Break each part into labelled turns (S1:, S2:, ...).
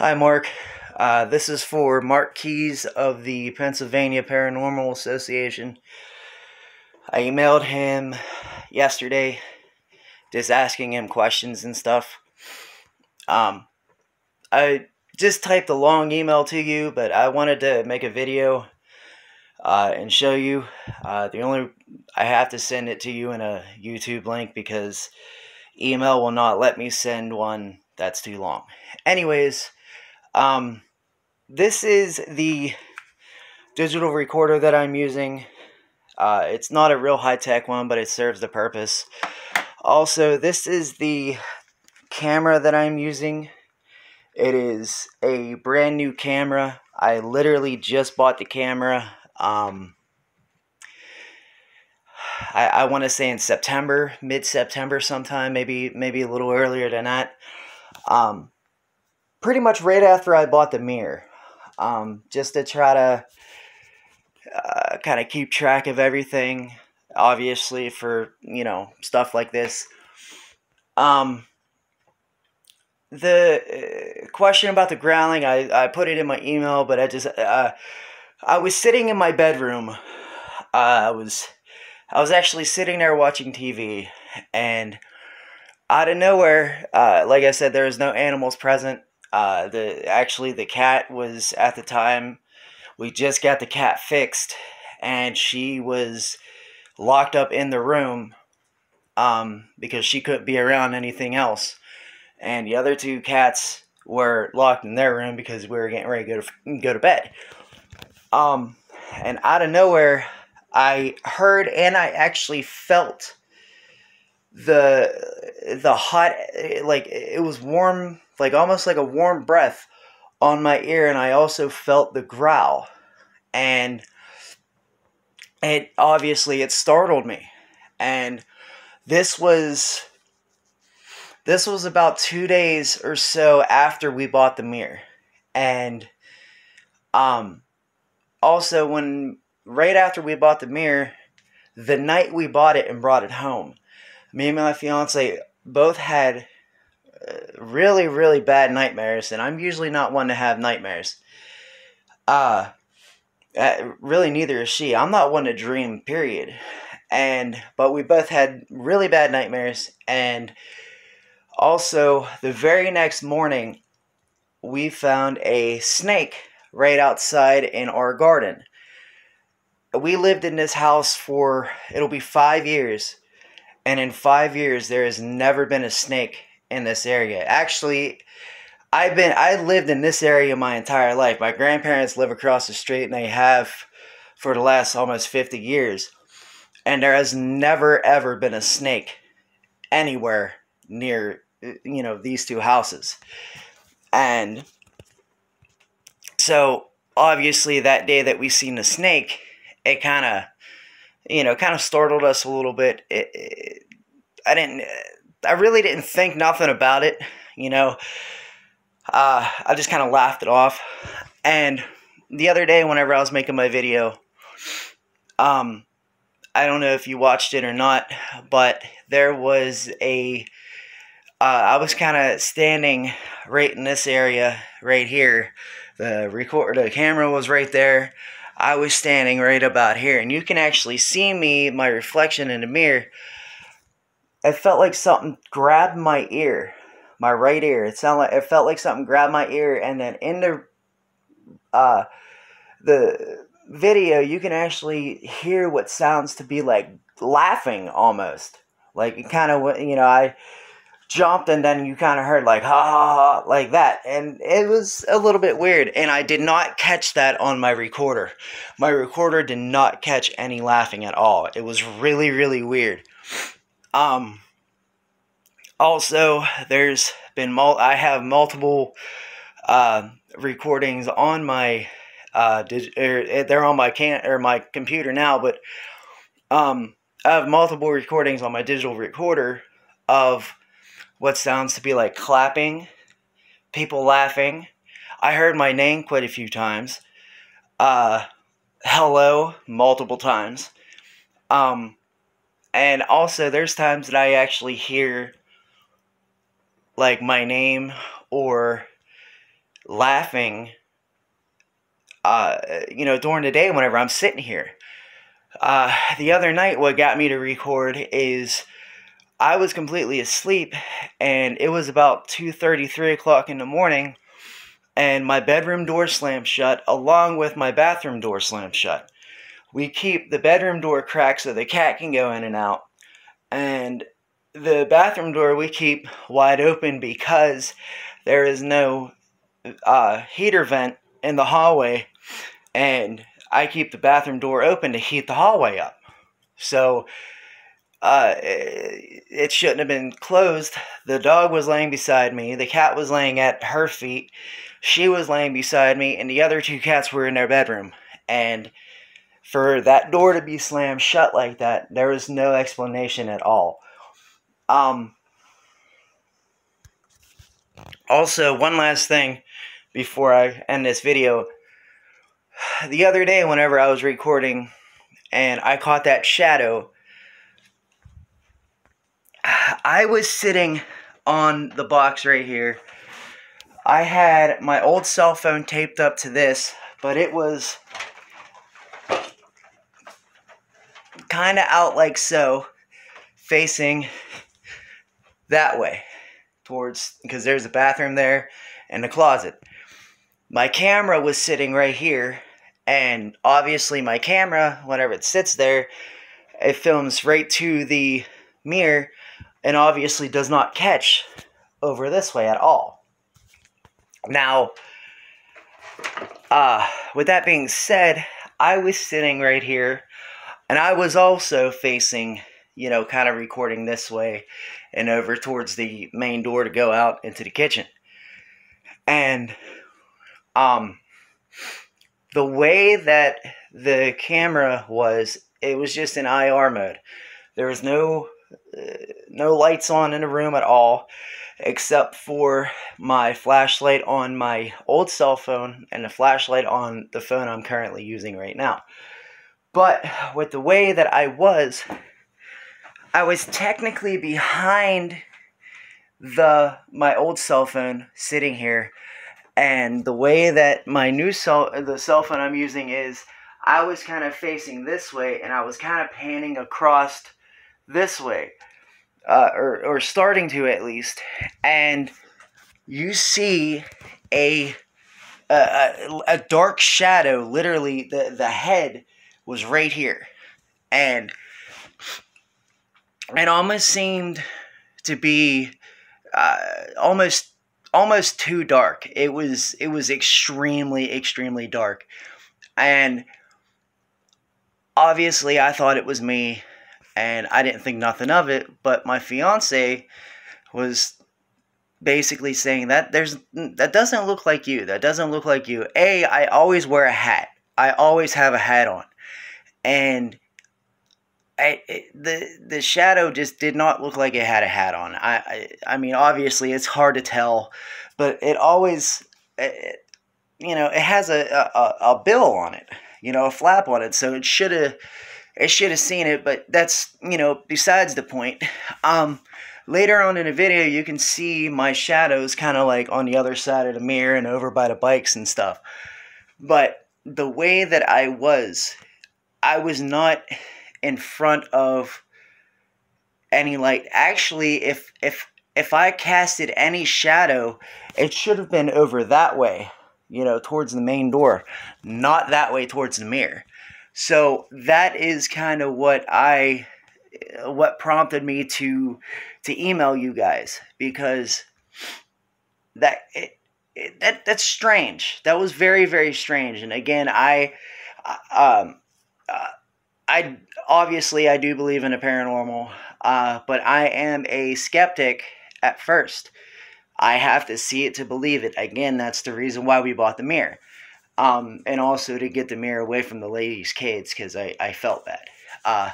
S1: Hi, Mark. Uh, this is for Mark Keyes of the Pennsylvania Paranormal Association. I emailed him yesterday, just asking him questions and stuff. Um, I just typed a long email to you, but I wanted to make a video uh, and show you. Uh, the only I have to send it to you in a YouTube link because email will not let me send one that's too long. Anyways, um, this is the digital recorder that I'm using. Uh, it's not a real high tech one, but it serves the purpose. Also, this is the camera that I'm using. It is a brand new camera. I literally just bought the camera. Um, I, I want to say in September, mid September sometime, maybe maybe a little earlier than that. Um, pretty much right after I bought the mirror, um, just to try to uh, kind of keep track of everything. Obviously, for you know stuff like this. Um, the uh, question about the growling, I, I put it in my email, but I just uh, I was sitting in my bedroom. Uh, I was I was actually sitting there watching TV, and out of nowhere, uh, like I said, there was no animals present. Uh, the actually the cat was at the time. We just got the cat fixed, and she was locked up in the room um, because she couldn't be around anything else. And the other two cats were locked in their room because we were getting ready to go to, go to bed. Um, and out of nowhere, I heard and I actually felt the the hot like it was warm like almost like a warm breath on my ear and I also felt the growl. And it obviously it startled me. And this was this was about 2 days or so after we bought the mirror. And um also when right after we bought the mirror the night we bought it and brought it home me and my fiance both had really, really bad nightmares, and I'm usually not one to have nightmares. Uh, uh, really, neither is she. I'm not one to dream, period. And, but we both had really bad nightmares, and also the very next morning, we found a snake right outside in our garden. We lived in this house for, it'll be five years and in five years, there has never been a snake in this area. Actually, I've been I lived in this area my entire life. My grandparents live across the street, and they have for the last almost fifty years. And there has never ever been a snake anywhere near you know these two houses. And so obviously that day that we seen the snake, it kind of you know, kind of startled us a little bit. It, it, I didn't, I really didn't think nothing about it, you know. Uh, I just kind of laughed it off. And the other day, whenever I was making my video, um, I don't know if you watched it or not, but there was a. Uh, I was kind of standing right in this area right here. The record, the camera was right there. I was standing right about here, and you can actually see me, my reflection in the mirror. It felt like something grabbed my ear, my right ear. It sounded like it felt like something grabbed my ear, and then in the uh, the video, you can actually hear what sounds to be like laughing almost. Like it kind of, you know, I jumped and then you kind of heard like ha, ha ha like that and it was a little bit weird and i did not catch that on my recorder my recorder did not catch any laughing at all it was really really weird um also there's been mul- i have multiple uh, recordings on my uh dig- er, eh, they're on my can or my computer now but um i have multiple recordings on my digital recorder of what sounds to be like clapping, people laughing. I heard my name quite a few times. Uh, hello, multiple times. Um, and also, there's times that I actually hear like my name or laughing, uh, you know, during the day whenever I'm sitting here. Uh, the other night, what got me to record is I was completely asleep, and it was about 2.30, 3 o'clock in the morning, and my bedroom door slammed shut, along with my bathroom door slammed shut. We keep the bedroom door cracked so the cat can go in and out, and the bathroom door we keep wide open because there is no uh, heater vent in the hallway, and I keep the bathroom door open to heat the hallway up. So uh, it shouldn't have been closed. The dog was laying beside me. The cat was laying at her feet. She was laying beside me, and the other two cats were in their bedroom. And for that door to be slammed shut like that, there was no explanation at all. Um, also, one last thing before I end this video the other day, whenever I was recording and I caught that shadow, I was sitting on the box right here. I had my old cell phone taped up to this, but it was kind of out like so, facing that way towards because there's a bathroom there and a closet. My camera was sitting right here and obviously my camera whenever it sits there it films right to the mirror and obviously does not catch over this way at all now uh with that being said i was sitting right here and i was also facing you know kind of recording this way and over towards the main door to go out into the kitchen and um the way that the camera was, it was just in IR mode. There was no uh, no lights on in the room at all, except for my flashlight on my old cell phone and the flashlight on the phone I'm currently using right now. But with the way that I was, I was technically behind the my old cell phone sitting here. And the way that my new cell the cell phone I'm using is I was kind of facing this way and I was kind of panning across this way uh, or, or starting to at least. And you see a a, a dark shadow literally the, the head was right here and it almost seemed to be uh, almost almost too dark. It was it was extremely extremely dark. And obviously I thought it was me and I didn't think nothing of it, but my fiance was basically saying that there's that doesn't look like you. That doesn't look like you. A, I always wear a hat. I always have a hat on. And I, it, the the shadow just did not look like it had a hat on. I, I, I mean, obviously it's hard to tell, but it always, it, you know, it has a, a, a bill on it, you know, a flap on it, so it should have it should have seen it. But that's you know besides the point. Um, later on in the video, you can see my shadows kind of like on the other side of the mirror and over by the bikes and stuff. But the way that I was, I was not in front of any light. Actually, if if if I casted any shadow, it should have been over that way, you know, towards the main door, not that way towards the mirror. So that is kind of what I what prompted me to to email you guys because that it, it, that that's strange. That was very very strange. And again, I um uh, I obviously I do believe in a paranormal, uh, but I am a skeptic at first. I have to see it to believe it. Again, that's the reason why we bought the mirror. Um, and also to get the mirror away from the lady's kids because I, I felt bad. Uh,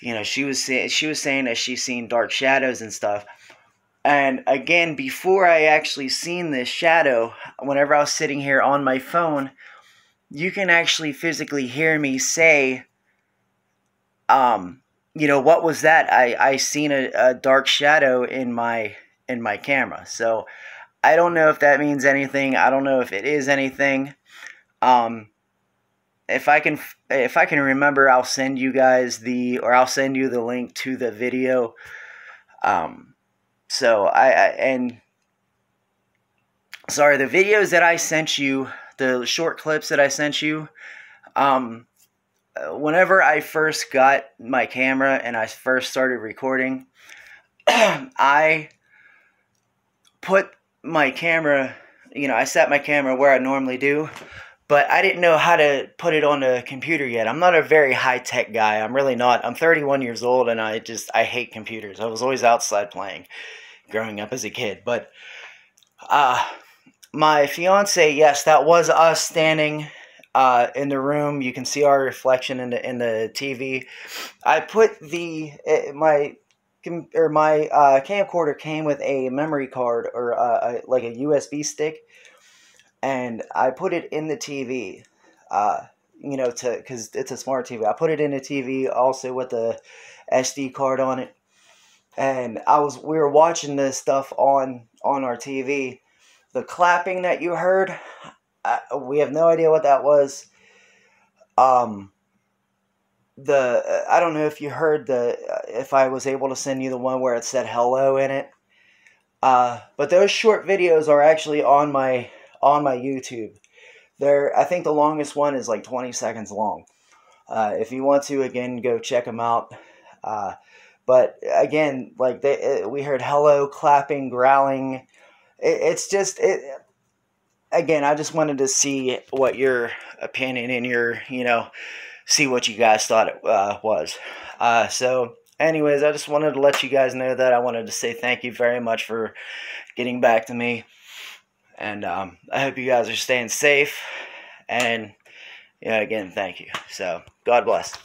S1: you know, she was she was saying that she's seen dark shadows and stuff. And again, before I actually seen this shadow, whenever I was sitting here on my phone, you can actually physically hear me say um, you know, what was that? I I seen a, a dark shadow in my in my camera. So I don't know if that means anything. I don't know if it is anything. Um, if I can if I can remember, I'll send you guys the or I'll send you the link to the video. Um, so I, I and sorry, the videos that I sent you, the short clips that I sent you, um, whenever I first got my camera and I first started recording, I put my camera, you know, I set my camera where I normally do, but I didn't know how to put it on the computer yet. I'm not a very high tech guy. I'm really not. I'm 31 years old and I just, I hate computers. I was always outside playing growing up as a kid. But, uh, my fiance, yes, that was us standing uh, in the room. You can see our reflection in the in the TV. I put the uh, my or my uh, camcorder came with a memory card or uh, a, like a USB stick, and I put it in the TV. Uh, you know, to because it's a smart TV. I put it in the TV also with the SD card on it, and I was we were watching this stuff on on our TV. The clapping that you heard, I, we have no idea what that was. Um, the I don't know if you heard the if I was able to send you the one where it said hello in it. Uh, but those short videos are actually on my on my YouTube. They're I think the longest one is like 20 seconds long. Uh, if you want to again go check them out. Uh, but again, like they we heard hello, clapping, growling. It, it's just it. Again, I just wanted to see what your opinion and your you know see what you guys thought it uh, was. Uh, so, anyways, I just wanted to let you guys know that. I wanted to say thank you very much for getting back to me. And um, I hope you guys are staying safe. And, yeah, again, thank you. So, God bless.